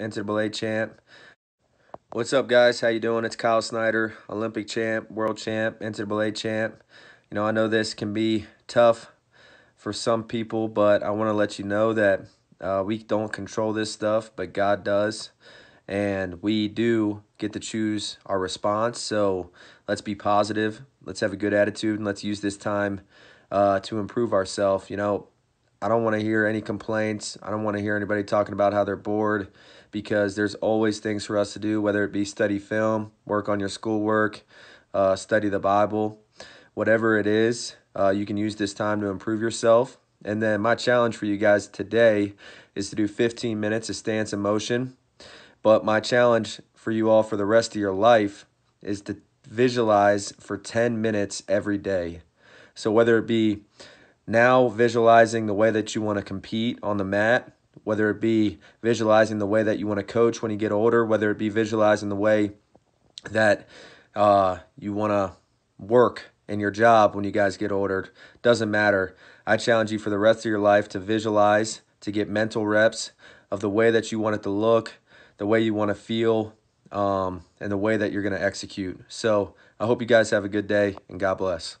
NCAA champ. What's up, guys? How you doing? It's Kyle Snyder, Olympic champ, world champ, NCAA champ. You know, I know this can be tough for some people, but I want to let you know that uh, we don't control this stuff, but God does. And we do get to choose our response. So let's be positive. Let's have a good attitude and let's use this time uh, to improve ourselves. You know, I don't want to hear any complaints. I don't want to hear anybody talking about how they're bored because there's always things for us to do, whether it be study film, work on your schoolwork, uh, study the Bible, whatever it is. Uh, you can use this time to improve yourself. And then my challenge for you guys today is to do 15 minutes of stance and motion. But my challenge for you all for the rest of your life is to visualize for 10 minutes every day. So whether it be now visualizing the way that you want to compete on the mat, whether it be visualizing the way that you want to coach when you get older, whether it be visualizing the way that uh, you want to work in your job when you guys get older, doesn't matter. I challenge you for the rest of your life to visualize, to get mental reps of the way that you want it to look, the way you want to feel, um, and the way that you're going to execute. So I hope you guys have a good day and God bless.